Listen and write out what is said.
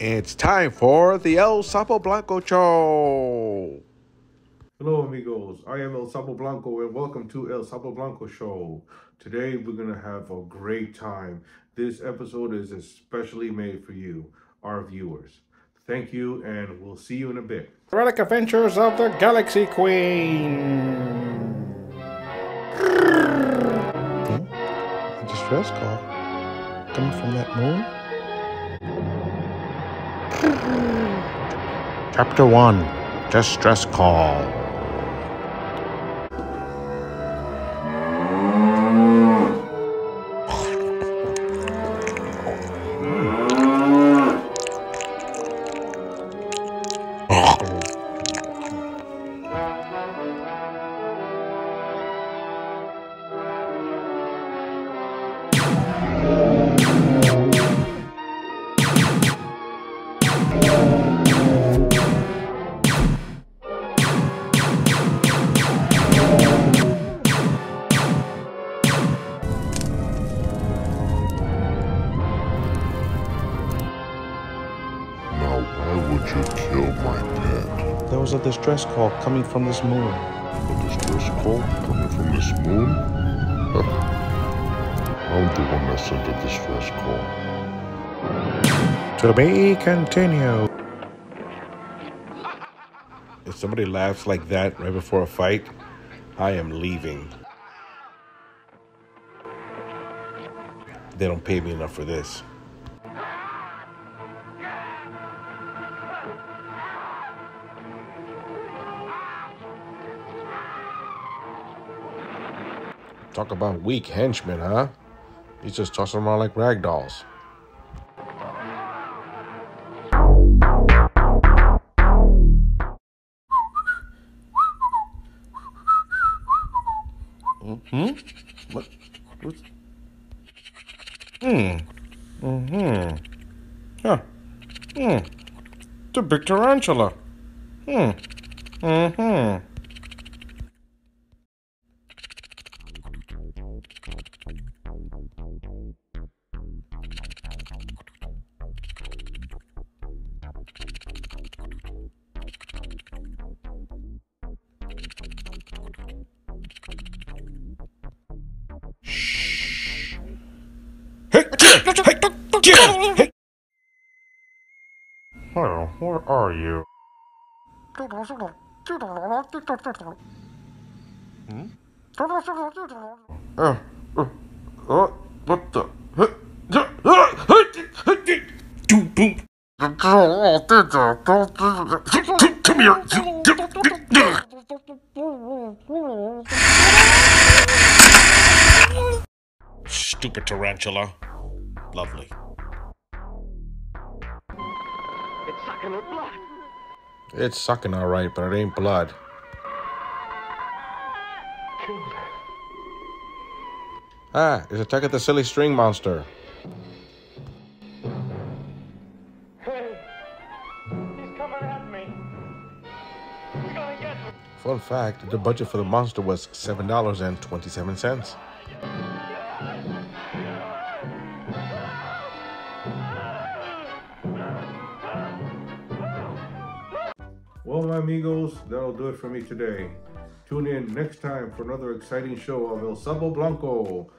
It's time for the El Sapo Blanco Show. Hello, amigos. I am El Sapo Blanco, and welcome to El Sapo Blanco Show. Today, we're going to have a great time. This episode is especially made for you, our viewers. Thank you, and we'll see you in a bit. Relic Adventures of the Galaxy Queen. Hmm? A distress call coming from that moon. Chapter 1 Distress Call. Would you kill my pet? There was a distress call coming from this moon. A distress call coming from this moon? I'm the one that sent the distress call. To be continued. If somebody laughs like that right before a fight, I am leaving. They don't pay me enough for this. Talk about weak henchmen, huh? He's just tossing around like rag dolls. Hmm? Hmm. Mm-hmm. Huh. Hmm. A big tarantula. Hmm. Mm-hmm. Hey, hey, hey, hey. Where are you? Hmm? Uh, uh, uh, what the? Ah. Come here. Stupid tarantula. Lovely. It's sucking her blood. It's sucking all right, but it ain't blood. Killed her. Ah, it's Attack of the Silly String Monster. Hey, he's coming at me. He's gonna get me. Fun fact the budget for the monster was $7.27. Well, my amigos, that'll do it for me today. Tune in next time for another exciting show of El Sapo Blanco.